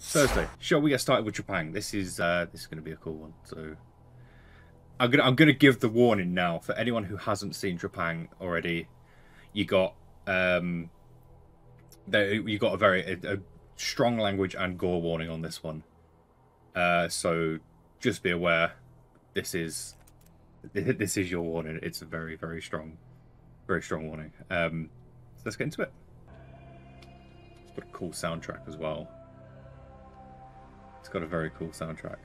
Thursday. Shall we get started with Trepang? This is uh, this is going to be a cool one. So I'm gonna I'm gonna give the warning now for anyone who hasn't seen Trepang already. You got um, you got a very a, a strong language and gore warning on this one. Uh, so just be aware. This is this is your warning. It's a very very strong, very strong warning. Um, so let's get into it. It's got a cool soundtrack as well. It's got a very cool soundtrack.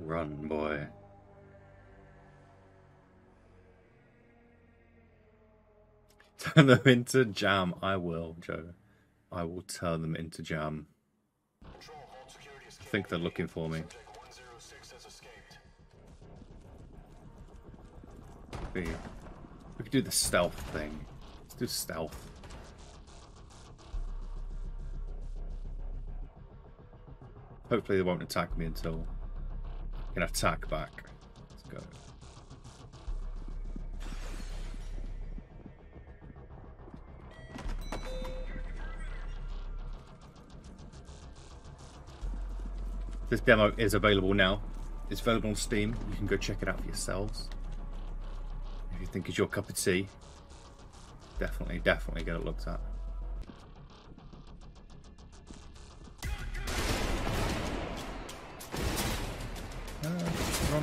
Run, boy. Turn them into jam. I will, Joe. I will turn them into jam. I think they're looking for me. We could do the stealth thing. Let's do stealth. Hopefully they won't attack me until I can attack back. Let's go. This demo is available now. It's available on Steam. You can go check it out for yourselves. If you think it's your cup of tea, definitely, definitely get it looked at. Run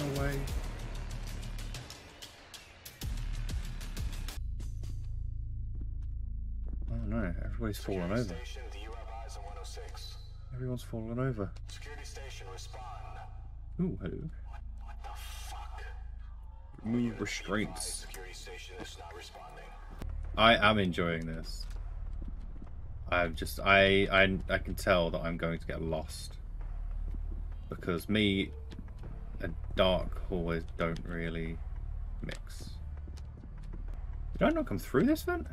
don't oh, know. everybody's fallen over. Oh Everyone's fallen over. Security station respond. Ooh, hello. What the fuck? Remove restraints. Security station is not responding. I am enjoying this. I'm just I I I can tell that I'm going to get lost because me and dark hallways don't really mix. Did I not come through this vent?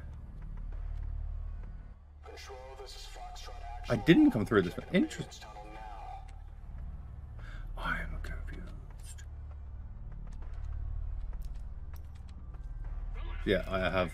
I didn't come through this vent. Interesting. I am confused. Yeah, I have.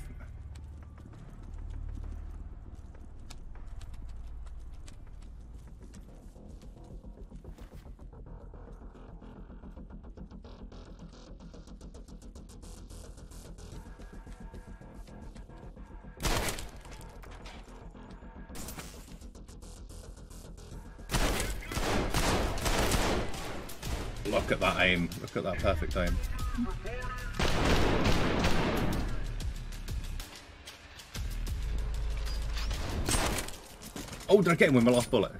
Look at that aim. Look at that perfect aim. Oh, did I get him with my last bullet?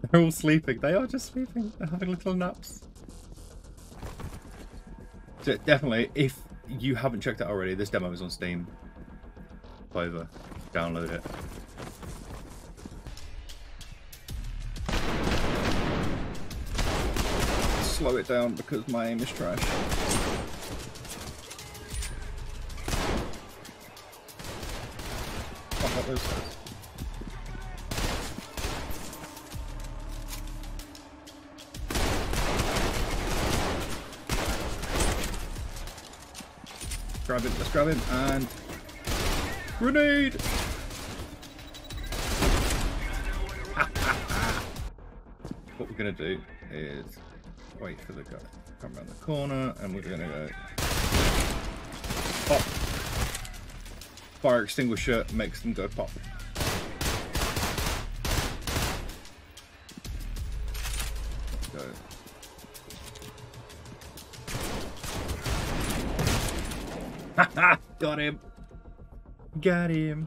They're all sleeping. They are just sleeping. They're having little naps. So definitely, if you haven't checked it already, this demo is on Steam. Over, download it. Slow it down because my aim is trash. Oh, Guys. Grab him, let's grab him, and... Grenade! what we're gonna do is wait for the guy to come around the corner, and we're gonna go... Pop! Fire extinguisher makes them go pop. Go. Got him. Got him.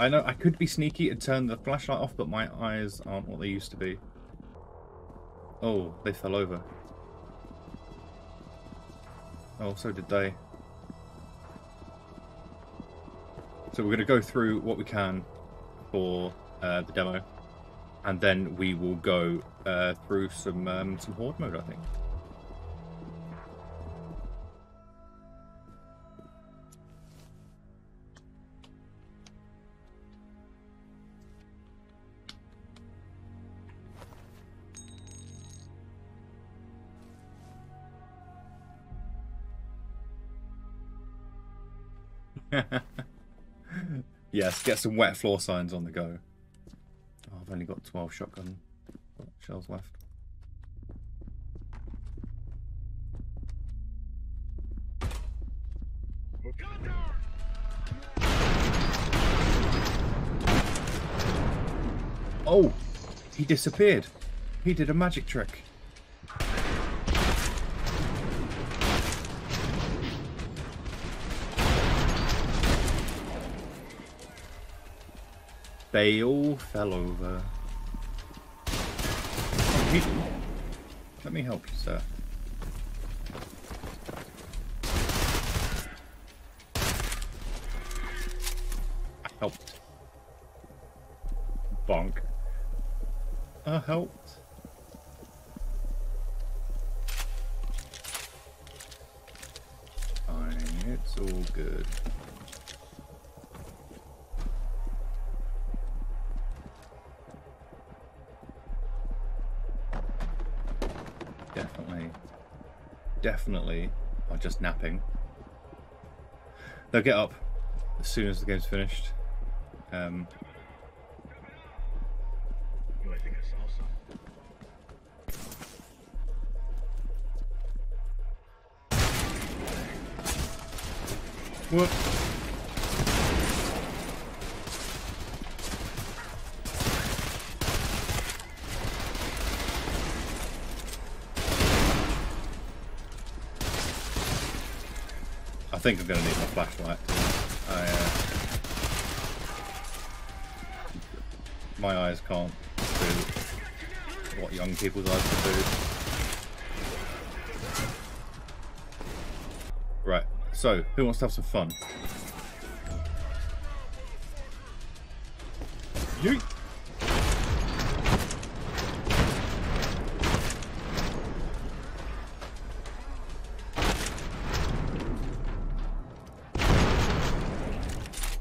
I know I could be sneaky and turn the flashlight off, but my eyes aren't what they used to be. Oh, they fell over. Oh, so did they. So we're going to go through what we can for uh, the demo, and then we will go uh, through some um, some horde mode. I think. yes, get some wet floor signs on the go. Oh, I've only got 12 shotgun shells left. Oh, he disappeared. He did a magic trick. They all fell over. Let me help you, sir. I helped. Bonk. I helped. Fine, it's all good. Definitely. Definitely are just napping. They'll get up as soon as the game's finished. Um, I think I'm going to need my flashlight. I, uh, my eyes can't do what young people's eyes can do. Right, so who wants to have some fun? You.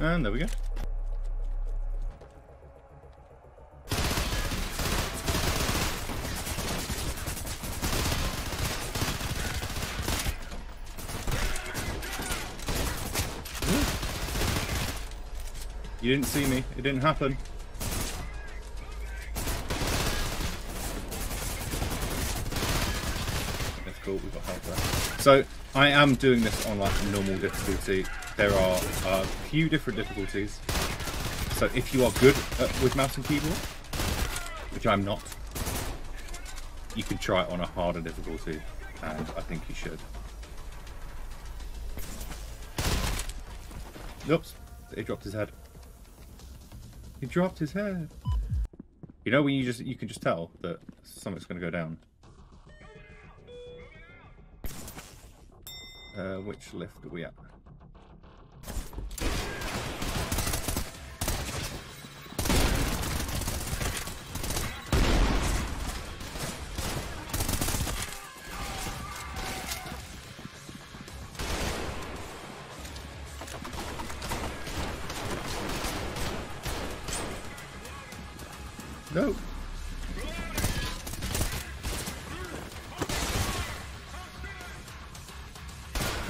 And there we go. You didn't see me. It didn't happen. That's cool. We've got half that. So I am doing this on like normal difficulty. There are a few different difficulties. So if you are good at, with mouse and keyboard, which I'm not, you can try it on a harder difficulty, and I think you should. Oops, he dropped his head. He dropped his head. You know when you just you can just tell that something's going to go down. Uh, which lift are we at?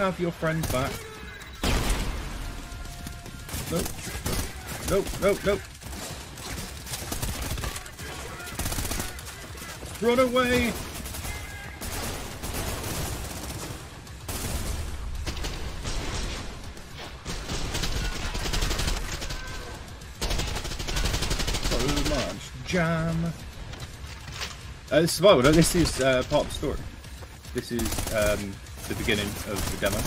Have your friend back. Nope. Nope, nope, nope. Run away! So much jam. Uh, survival. No, this is uh, part of the story. This is um, the beginning of the demo.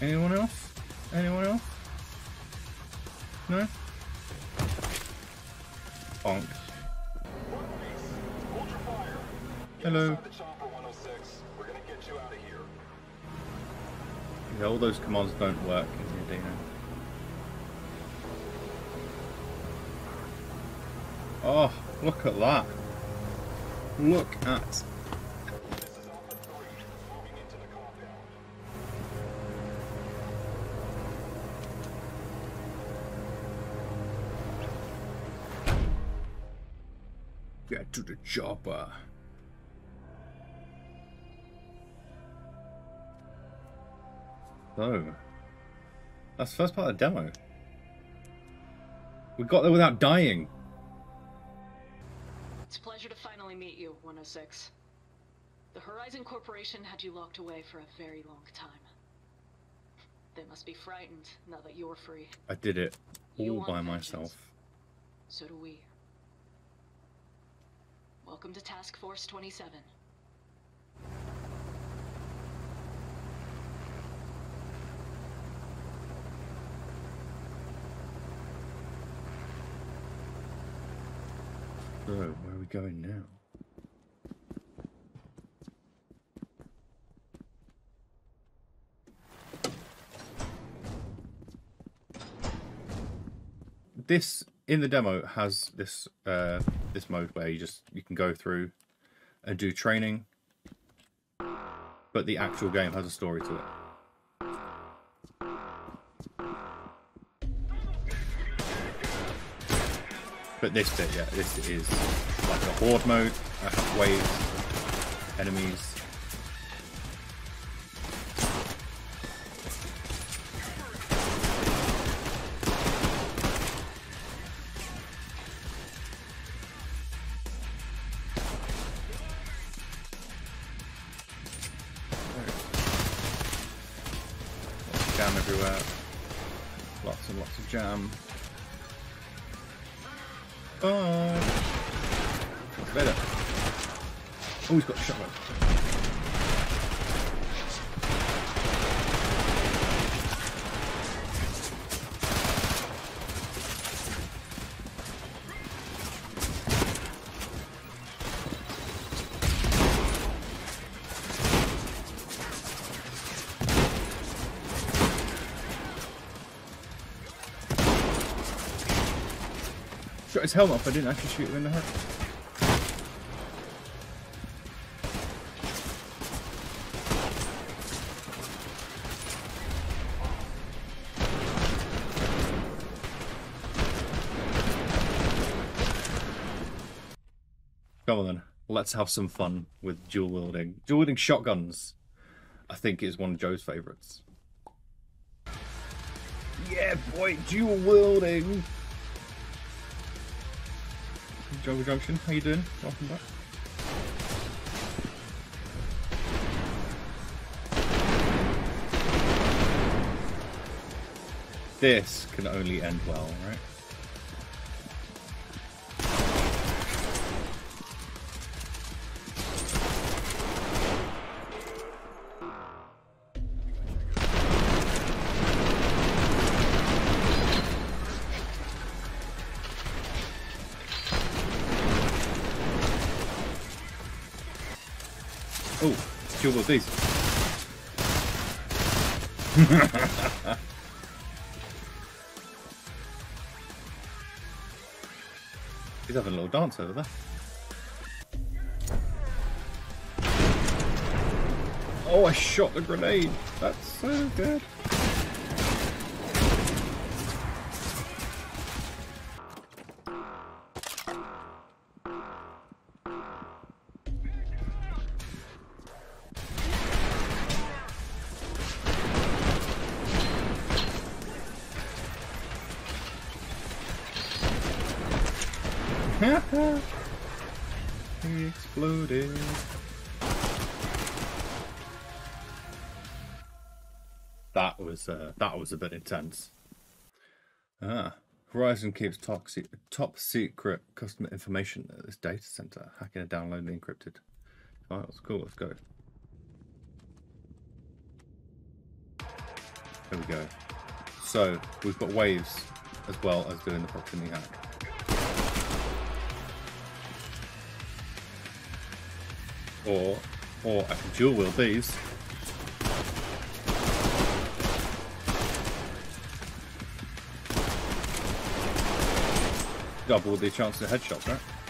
Anyone else? Anyone else? No? Bonk. Hello. Inside the chopper 106. We're gonna get you out of here. Yeah, all those commands don't work in here, Dino. Oh, look at that. Look at. This is Alpha 3. Moving into the compound. Get to the chopper. So, that's the first part of the demo. We got there without dying. It's a pleasure to finally meet you, 106. The Horizon Corporation had you locked away for a very long time. They must be frightened now that you're free. I did it all by myself. So do we. Welcome to Task Force 27. So, where are we going now? This in the demo has this uh, this mode where you just you can go through and do training, but the actual game has a story to it. But this bit, yeah, this is like a horde mode. I have waves of enemies. Lots jam everywhere. Lots and lots of jam. Bye. Better? Oh, he's got a shotgun. Shot his helmet off, I didn't actually shoot him in the head. Let's have some fun with dual wielding. Dual wielding shotguns, I think, is one of Joe's favourites. Yeah, boy, dual wielding. Jungle Junction, how you doing? Welcome back. This can only end well, right? He's having a little dance over there. Oh, I shot the grenade. That's so good. He exploded. That was uh, that was a bit intense. Ah, Horizon keeps top, top secret customer information at this data center, hacking and downloading the encrypted files. Cool, let's go. There we go. So we've got waves as well as doing the proximity hack. Or, or I can dual wield these. Double the chance of headshots, right?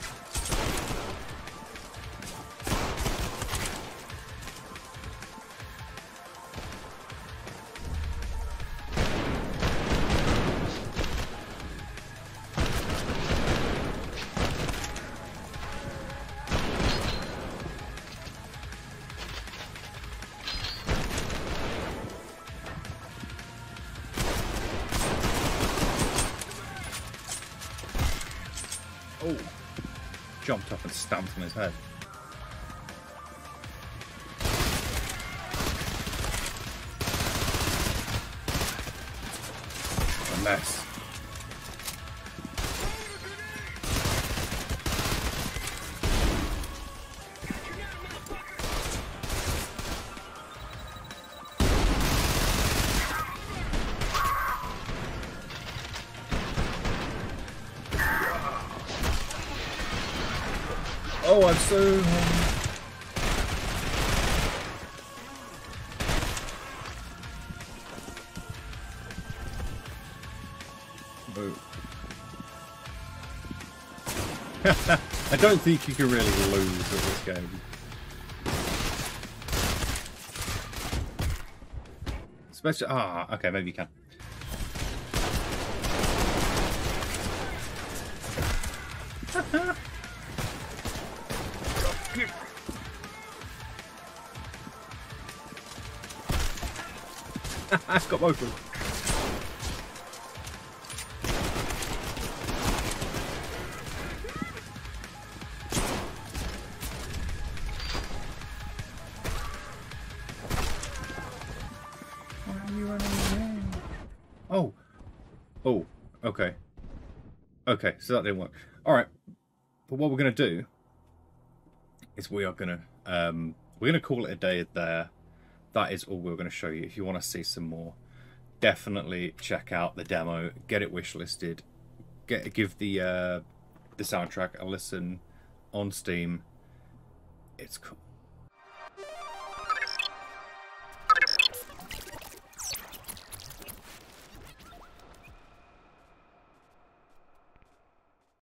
Jumped up and stamped on his head. A Oh, I'm so hungry. I don't think you can really lose at this game. Especially, ah, okay, maybe you can. I've got both of them. Why are you running away? Oh. Oh, okay. Okay, so that didn't work. Alright. But what we're to do is we are to um, we're to call it a day there. That is all we're going to show you. If you want to see some more, definitely check out the demo. Get it wishlisted. Get give the uh, the soundtrack a listen on Steam. It's cool.